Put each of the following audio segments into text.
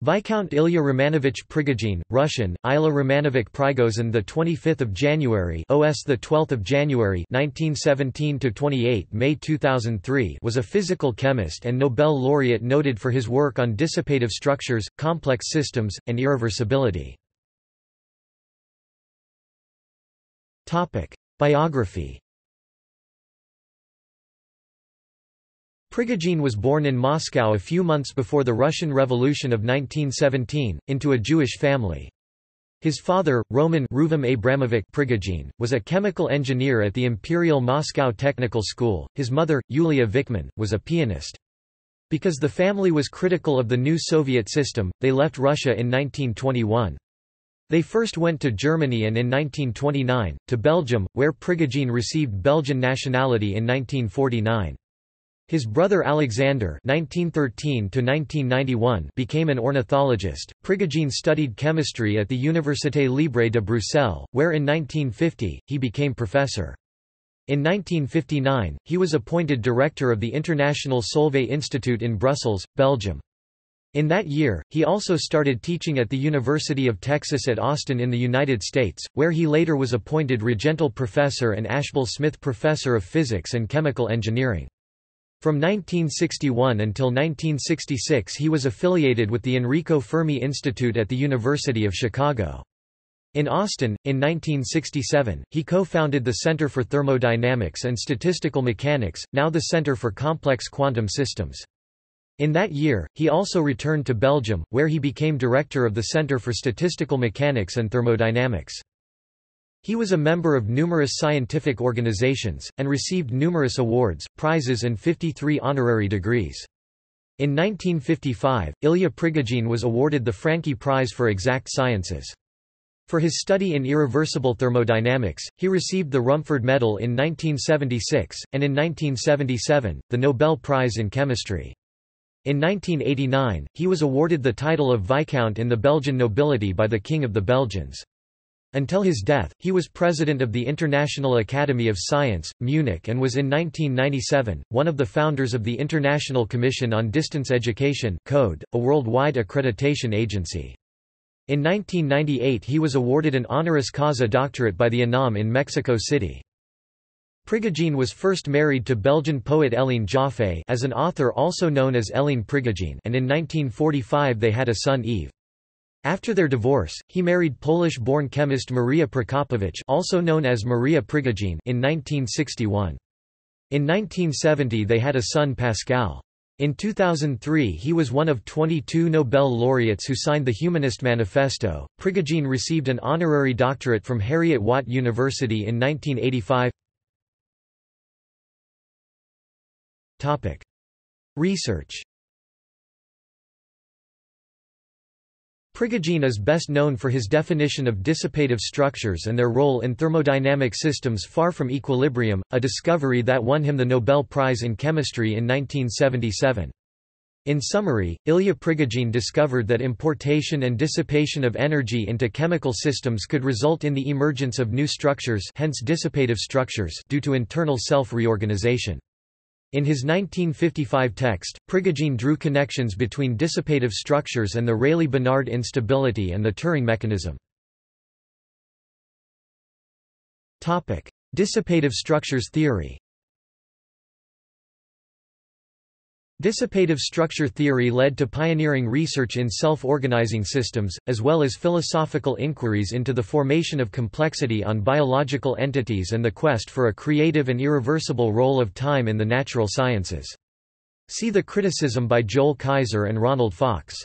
Viscount Ilya Romanovich Prigogine, Russian, Ila Romanovich Prigozhin the 25th of January, OS the 12th of January, 1917 to 28 May 2003, was a physical chemist and Nobel laureate noted for his work on dissipative structures, complex systems, and irreversibility. Topic: Biography Prigogine was born in Moscow a few months before the Russian Revolution of 1917, into a Jewish family. His father, Roman Ruvim Abramovich Prigogine, was a chemical engineer at the Imperial Moscow Technical School, his mother, Yulia Vikman, was a pianist. Because the family was critical of the new Soviet system, they left Russia in 1921. They first went to Germany and in 1929, to Belgium, where Prigogine received Belgian nationality in 1949. His brother Alexander (1913–1991) became an ornithologist. Prigogine studied chemistry at the Université Libre de Bruxelles, where in 1950 he became professor. In 1959, he was appointed director of the International Solvay Institute in Brussels, Belgium. In that year, he also started teaching at the University of Texas at Austin in the United States, where he later was appointed Regental Professor and Ashbel Smith Professor of Physics and Chemical Engineering. From 1961 until 1966 he was affiliated with the Enrico Fermi Institute at the University of Chicago. In Austin, in 1967, he co-founded the Center for Thermodynamics and Statistical Mechanics, now the Center for Complex Quantum Systems. In that year, he also returned to Belgium, where he became director of the Center for Statistical Mechanics and Thermodynamics. He was a member of numerous scientific organizations, and received numerous awards, prizes and 53 honorary degrees. In 1955, Ilya Prigogine was awarded the Francqui Prize for Exact Sciences. For his study in irreversible thermodynamics, he received the Rumford Medal in 1976, and in 1977, the Nobel Prize in Chemistry. In 1989, he was awarded the title of Viscount in the Belgian nobility by the King of the Belgians. Until his death, he was president of the International Academy of Science, Munich and was in 1997, one of the founders of the International Commission on Distance Education Code, a worldwide accreditation agency. In 1998 he was awarded an honoris causa doctorate by the UNAM in Mexico City. Prigogine was first married to Belgian poet Hélène Joffe as an author also known as Hélène Prigogine and in 1945 they had a son Yves. After their divorce, he married Polish-born chemist Maria Prokopowicz also known as Maria Prigogine in 1961. In 1970 they had a son Pascal. In 2003 he was one of 22 Nobel laureates who signed the Humanist Manifesto. Prigogine received an honorary doctorate from Heriot-Watt University in 1985. Topic: Research Prigogine is best known for his definition of dissipative structures and their role in thermodynamic systems far from equilibrium, a discovery that won him the Nobel Prize in Chemistry in 1977. In summary, Ilya Prigogine discovered that importation and dissipation of energy into chemical systems could result in the emergence of new structures hence dissipative structures due to internal self-reorganization. In his 1955 text, Prigogine drew connections between dissipative structures and the Rayleigh-Benard instability and the Turing mechanism. Dissipative structures theory Dissipative structure theory led to pioneering research in self-organizing systems, as well as philosophical inquiries into the formation of complexity on biological entities and the quest for a creative and irreversible role of time in the natural sciences. See the criticism by Joel Keizer and Ronald Fox.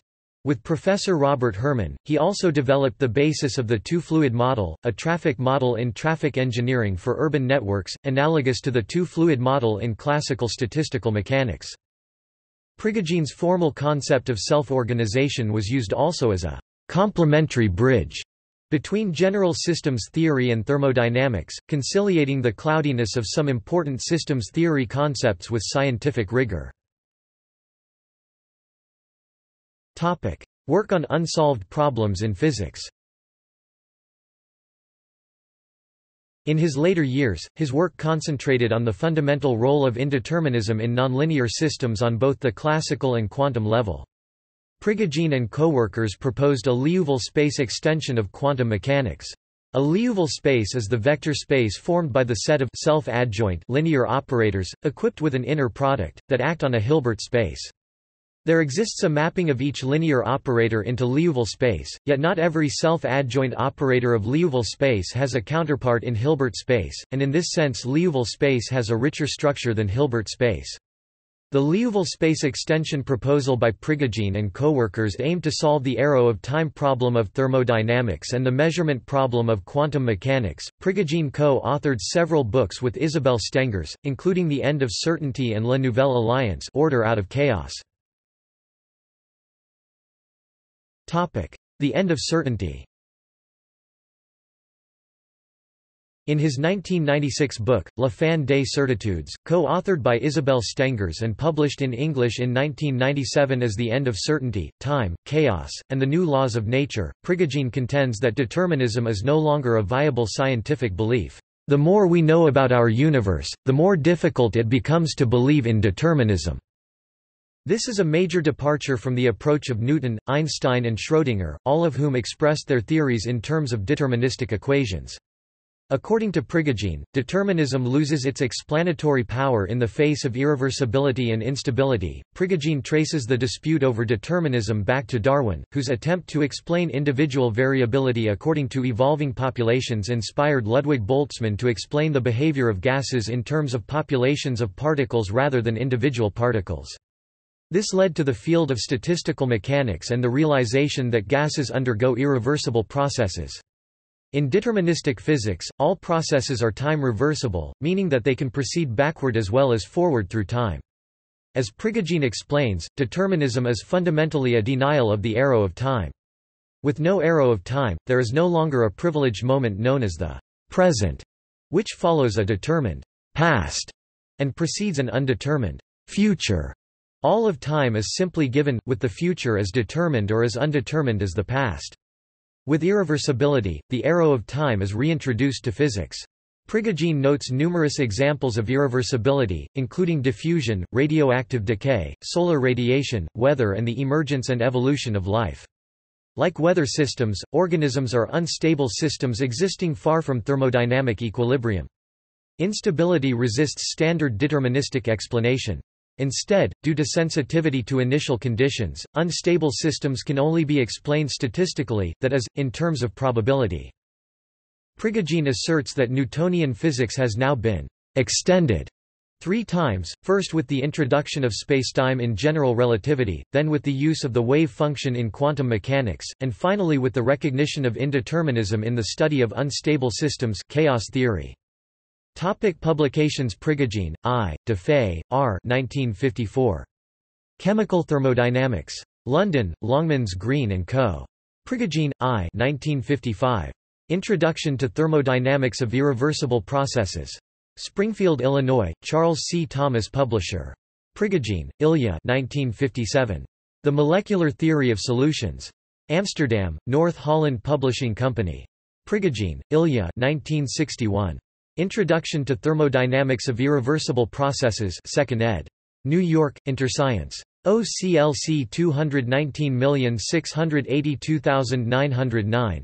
With Professor Robert Herman, he also developed the basis of the two-fluid model, a traffic model in traffic engineering for urban networks, analogous to the two-fluid model in classical statistical mechanics. Prigogine's formal concept of self-organization was used also as a complementary bridge between general systems theory and thermodynamics, conciliating the cloudiness of some important systems theory concepts with scientific rigor. Work on unsolved problems in physics In his later years, his work concentrated on the fundamental role of indeterminism in nonlinear systems on both the classical and quantum level. Prigogine and co-workers proposed a Liouville space extension of quantum mechanics. A Liouville space is the vector space formed by the set of self-adjoint linear operators, equipped with an inner product, that act on a Hilbert space. There exists a mapping of each linear operator into Liouville space, yet not every self-adjoint operator of Liouville space has a counterpart in Hilbert space, and in this sense Liouville space has a richer structure than Hilbert space. The Liouville space extension proposal by Prigogine and coworkers aimed to solve the arrow of time problem of thermodynamics and the measurement problem of quantum mechanics. Prigogine co-authored several books with Isabelle Stengers, including The End of Certainty and La Nouvelle Alliance Order out of Chaos. The End of Certainty. In his 1996 book, La fin des certitudes, co-authored by Isabelle Stengers and published in English in 1997 as The End of Certainty, Time, Chaos, and the New Laws of Nature, Prigogine contends that determinism is no longer a viable scientific belief. The more we know about our universe, the more difficult it becomes to believe in determinism. This is a major departure from the approach of Newton, Einstein and Schrödinger, all of whom expressed their theories in terms of deterministic equations. According to Prigogine, determinism loses its explanatory power in the face of irreversibility and instability. Prigogine traces the dispute over determinism back to Darwin, whose attempt to explain individual variability according to evolving populations inspired Ludwig Boltzmann to explain the behavior of gases in terms of populations of particles rather than individual particles. This led to the field of statistical mechanics and the realization that gases undergo irreversible processes. In deterministic physics, all processes are time reversible, meaning that they can proceed backward as well as forward through time. As Prigogine explains, determinism is fundamentally a denial of the arrow of time. With no arrow of time, there is no longer a privileged moment known as the present, which follows a determined past and precedes an undetermined future. All of time is simply given, with the future as determined or as undetermined as the past. With irreversibility, the arrow of time is reintroduced to physics. Prigogine notes numerous examples of irreversibility, including diffusion, radioactive decay, solar radiation, weather and the emergence and evolution of life. Like weather systems, organisms are unstable systems existing far from thermodynamic equilibrium. Instability resists standard deterministic explanation. Instead, due to sensitivity to initial conditions, unstable systems can only be explained statistically, that is, in terms of probability. Prigogine asserts that Newtonian physics has now been extended three times, first with the introduction of spacetime in general relativity, then with the use of the wave function in quantum mechanics, and finally with the recognition of indeterminism in the study of unstable systems chaos theory. Topic publications Prigogine, I., De Fay, R. 1954. Chemical Thermodynamics. London, Longmans Green & Co. Prigogine, I. 1955. Introduction to Thermodynamics of Irreversible Processes. Springfield, Illinois, Charles C. Thomas Publisher. Prigogine, Ilya 1957. The Molecular Theory of Solutions. Amsterdam, North Holland Publishing Company. Prigogine, Ilya 1961. Introduction to Thermodynamics of Irreversible Processes 2nd ed. New York, Interscience. OCLC 219682909.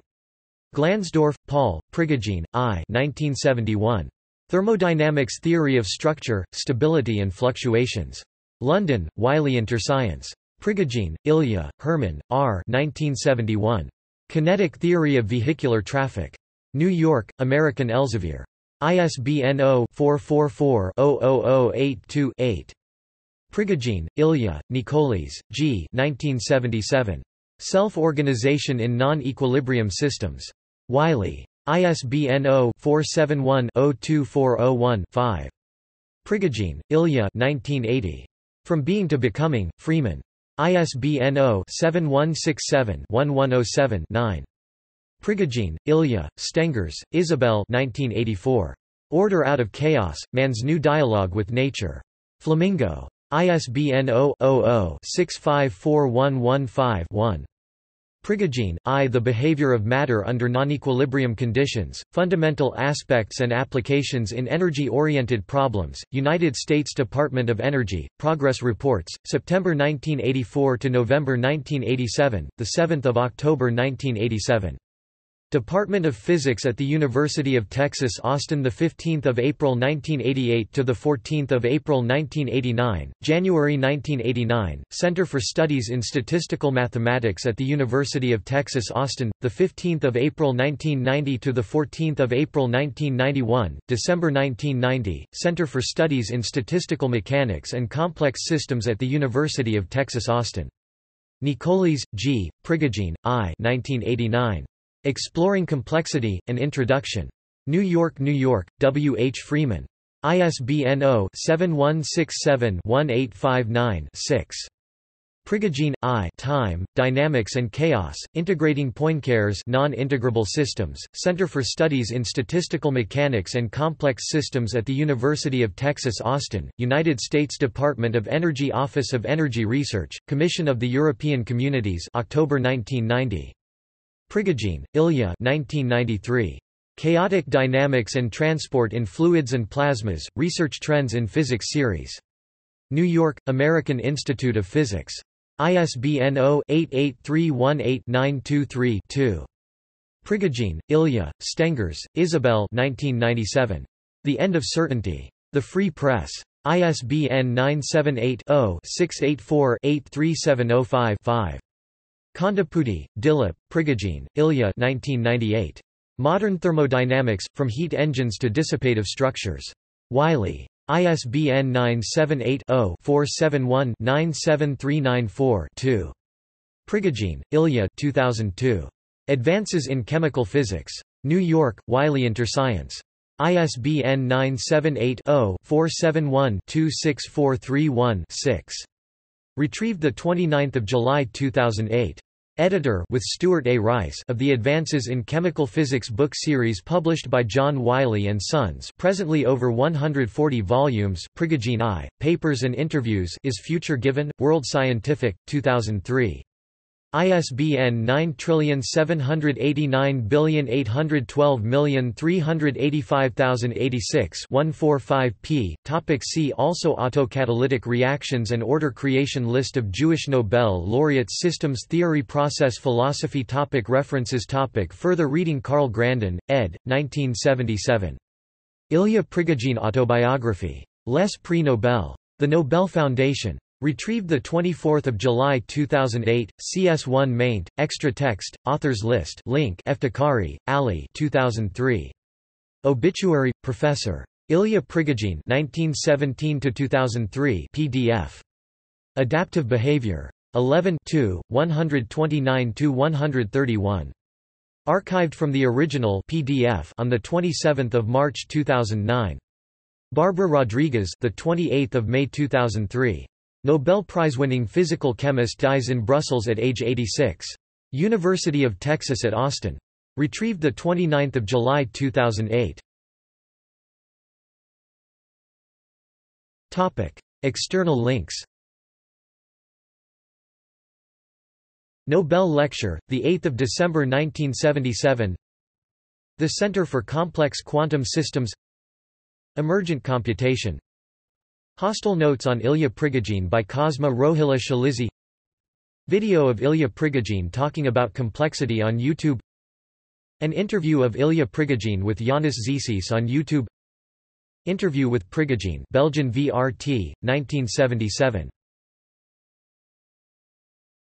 Glansdorff, Paul, Prigogine, I. 1971. Thermodynamics Theory of Structure, Stability and Fluctuations. London, Wiley Interscience. Prigogine, Ilya, Herman, R. 1971. Kinetic Theory of Vehicular Traffic. New York, American Elsevier. ISBN 0-444-00082-8. Prigogine, Ilya, Nicolis, G. 1977. Self-Organization in Non-Equilibrium Systems. Wiley. ISBN 0-471-02401-5. Prigogine, Ilya 1980. From Being to Becoming, Freeman. ISBN 0-7167-1107-9. Prigogine, Ilya, Stengers, Isabelle 1984. Order Out of Chaos, Man's New Dialogue with Nature. Flamingo. ISBN 0-00-654115-1. Prigogine, I. The Behavior of Matter Under Nonequilibrium Conditions, Fundamental Aspects and Applications in Energy-Oriented Problems, United States Department of Energy, Progress Reports, September 1984 to November 1987, 7 October 1987. Department of Physics at the University of Texas Austin the 15th of April 1988 to the 14th of April 1989 January 1989 Center for Studies in Statistical Mathematics at the University of Texas Austin the 15th of April 1990 to the 14th of April 1991 December 1990 Center for Studies in Statistical Mechanics and Complex Systems at the University of Texas Austin Nicolis, G. Prigogine, I. 1989. Exploring Complexity, An Introduction. New York, New York, W. H. Freeman. ISBN 0-7167-1859-6. Prigogine, I. Time, Dynamics and Chaos, Integrating Poincare's Non-Integrable Systems, Center for Studies in Statistical Mechanics and Complex Systems at the University of Texas Austin, United States Department of Energy Office of Energy Research, Commission of the European Communities October 1990. Prigogine, Ilya 1993. Chaotic Dynamics and Transport in Fluids and Plasmas, Research Trends in Physics Series. New York, American Institute of Physics. ISBN 0-88318-923-2. Prigogine, Ilya, Stengers, Isabelle 1997. The End of Certainty. The Free Press. ISBN 978 0 684 83705 5. Kondepudi, Dilip, Prigogine, Ilya 1998. Modern Thermodynamics, From Heat Engines to Dissipative Structures. Wiley. ISBN 978-0-471-97394-2. Prigogine, Ilya 2002. Advances in Chemical Physics. New York, Wiley Interscience. ISBN 978 Retrieved 29 July 2008. Editor with Stuart A. Rice of the Advances in Chemical Physics book series published by John Wiley and Sons presently over 140 volumes Prigogine I, Papers and Interviews Is Future Given? World Scientific, 2003. ISBN 9781812385086 p Topic See also Autocatalytic reactions and order creation List of Jewish Nobel laureates Systems theory Process philosophy topic References topic Further reading Karl Grandin, ed. 1977. Ilya Prigogine Autobiography. Les Prix Nobel. The Nobel Foundation. Retrieved 24 July 2008, CS1 maint, extra text, authors list link Eftekhari, Ali 2003. Obituary, Professor. Ilya Prigogine 1917–2003 PDF. Adaptive Behavior. 11 129–131. Archived from the original PDF on 27 March 2009. Barbara Rodriguez the 28th of May 2003. Nobel Prize-winning physical chemist dies in Brussels at age 86. University of Texas at Austin. Retrieved 29 July 2008. External links Nobel Lecture, 8 December 1977 The Center for Complex Quantum Systems Emergent Computation Hostel notes on Ilya Prigogine by Cosma Rohilla Shalizi Video of Ilya Prigogine talking about complexity on YouTube. An interview of Ilya Prigogine with Yanis Zissis on YouTube. Interview with Prigogine Belgian VRT, 1977